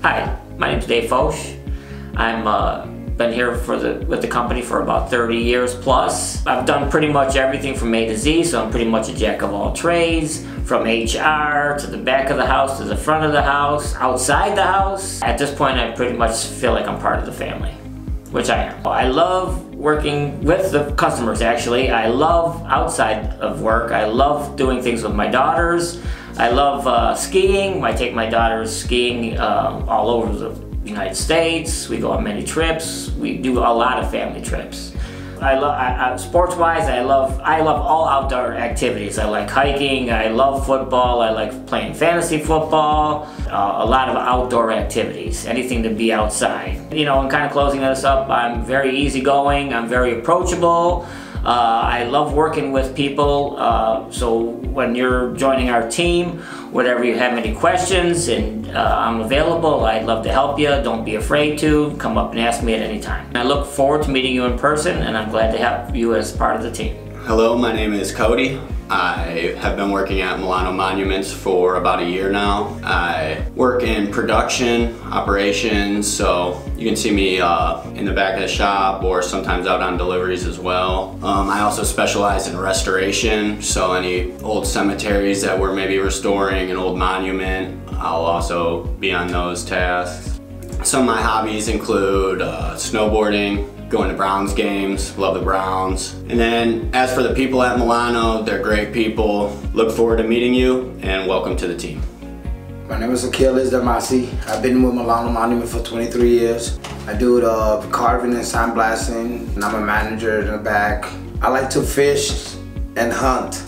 Hi, my name's Dave Foch. I'm uh, been here for the with the company for about 30 years plus. I've done pretty much everything from A to Z, so I'm pretty much a jack of all trades, from HR to the back of the house to the front of the house, outside the house. At this point, I pretty much feel like I'm part of the family, which I am. I love working with the customers actually. I love outside of work. I love doing things with my daughters. I love uh, skiing. I take my daughters skiing uh, all over the United States. We go on many trips. We do a lot of family trips. I love sports-wise. I love I love all outdoor activities. I like hiking. I love football. I like playing fantasy football. Uh, a lot of outdoor activities. Anything to be outside. You know, and kind of closing this up. I'm very easygoing. I'm very approachable. Uh, I love working with people, uh, so when you're joining our team, whatever you have any questions and uh, I'm available, I'd love to help you. Don't be afraid to. Come up and ask me at any time. I look forward to meeting you in person and I'm glad to have you as part of the team. Hello, my name is Cody. I have been working at Milano Monuments for about a year now. I work in production, operations, so you can see me uh, in the back of the shop or sometimes out on deliveries as well. Um, I also specialize in restoration, so any old cemeteries that we're maybe restoring, an old monument, I'll also be on those tasks. Some of my hobbies include uh, snowboarding, going to Browns games, love the Browns. And then as for the people at Milano, they're great people. Look forward to meeting you and welcome to the team. My name is Achilles Damasi. I've been with Milano Monument for 23 years. I do the carving and sandblasting, and I'm a manager in the back. I like to fish and hunt.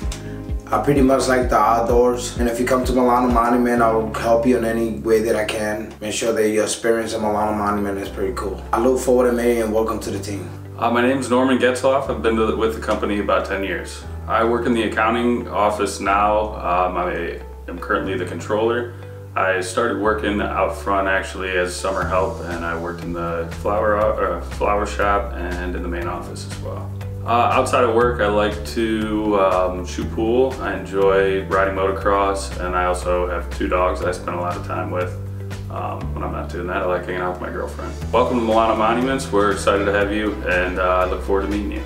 I pretty much like the outdoors. And if you come to Milano Monument, I will help you in any way that I can. Make sure that your experience at Milano Monument is pretty cool. I look forward to meeting and welcome to the team. Uh, my name is Norman Getzloff. I've been the, with the company about 10 years. I work in the accounting office now. Um, I am currently the controller. I started working out front actually as summer help and I worked in the flower, uh, flower shop and in the main office as well. Uh, outside of work, I like to um, shoot pool. I enjoy riding motocross, and I also have two dogs that I spend a lot of time with. Um, when I'm not doing that, I like hanging out with my girlfriend. Welcome to Milano Monuments. We're excited to have you, and uh, I look forward to meeting you.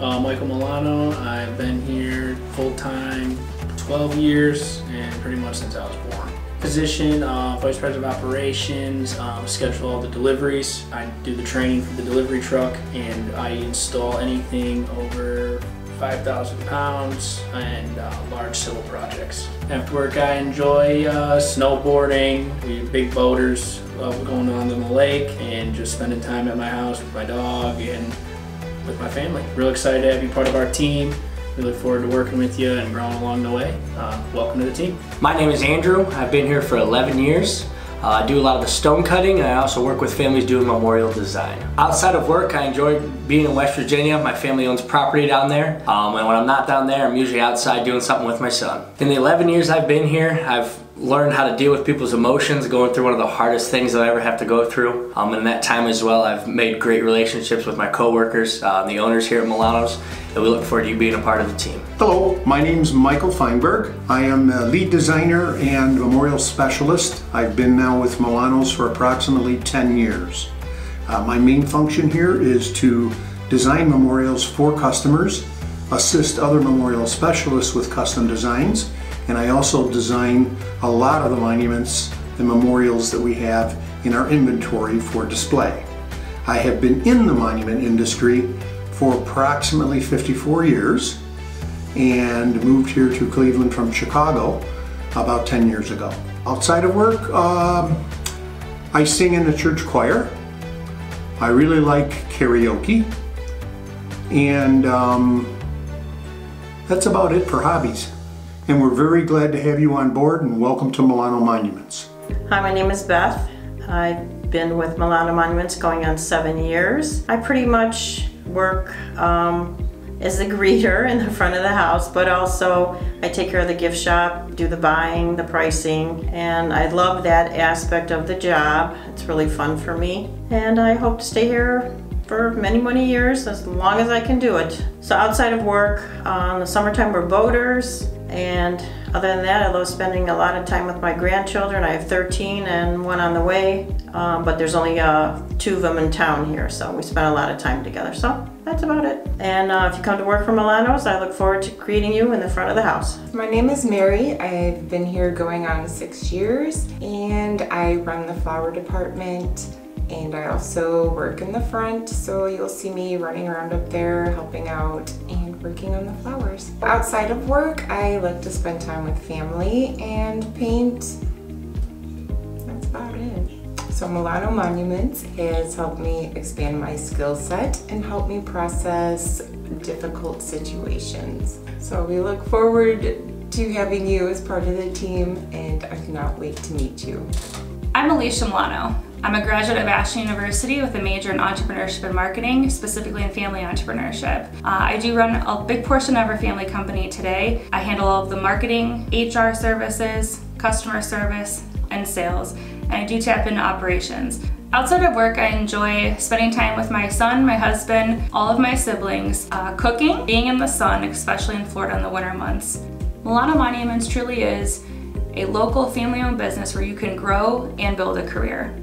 Uh, Michael Milano. I've been here full time 12 years, and pretty much since I was born position, uh, Vice President of Operations, um, schedule all the deliveries. I do the training for the delivery truck and I install anything over 5,000 pounds and uh, large civil projects. After work I enjoy uh, snowboarding, we big boaters, love going on the lake and just spending time at my house with my dog and with my family. Real excited to have you part of our team. We look forward to working with you and growing along the way. Uh, welcome to the team. My name is Andrew. I've been here for 11 years. Uh, I do a lot of the stone cutting and I also work with families doing memorial design. Outside of work, I enjoy being in West Virginia. My family owns property down there. Um, and when I'm not down there, I'm usually outside doing something with my son. In the 11 years I've been here, I've learned how to deal with people's emotions, going through one of the hardest things that I ever have to go through. Um, and in that time as well, I've made great relationships with my coworkers, uh, the owners here at Milano's, and we look forward to you being a part of the team. Hello, my name is Michael Feinberg. I am a lead designer and memorial specialist. I've been now with Milano's for approximately 10 years. Uh, my main function here is to design memorials for customers, assist other memorial specialists with custom designs, and I also design a lot of the monuments and memorials that we have in our inventory for display. I have been in the monument industry for approximately 54 years and moved here to Cleveland from Chicago about 10 years ago. Outside of work, um, I sing in the church choir. I really like karaoke. And um, that's about it for hobbies and we're very glad to have you on board and welcome to Milano Monuments. Hi, my name is Beth. I've been with Milano Monuments going on seven years. I pretty much work um, as the greeter in the front of the house, but also I take care of the gift shop, do the buying, the pricing, and I love that aspect of the job. It's really fun for me, and I hope to stay here for many, many years, as long as I can do it. So outside of work, uh, in the summertime we're boaters, and other than that, I love spending a lot of time with my grandchildren. I have 13 and one on the way, um, but there's only uh, two of them in town here, so we spend a lot of time together. So that's about it. And uh, if you come to work for Milano's, I look forward to greeting you in the front of the house. My name is Mary. I've been here going on six years, and I run the flower department and I also work in the front so you'll see me running around up there helping out working on the flowers. Outside of work I like to spend time with family and paint. That's about it. So Milano Monuments has helped me expand my skill set and help me process difficult situations. So we look forward to having you as part of the team and I cannot wait to meet you. I'm Alicia Milano. I'm a graduate of Ashland University with a major in entrepreneurship and marketing, specifically in family entrepreneurship. Uh, I do run a big portion of our family company today. I handle all of the marketing, HR services, customer service, and sales, and I do tap into operations. Outside of work, I enjoy spending time with my son, my husband, all of my siblings, uh, cooking, being in the sun, especially in Florida in the winter months. Milano Monuments truly is a local family-owned business where you can grow and build a career.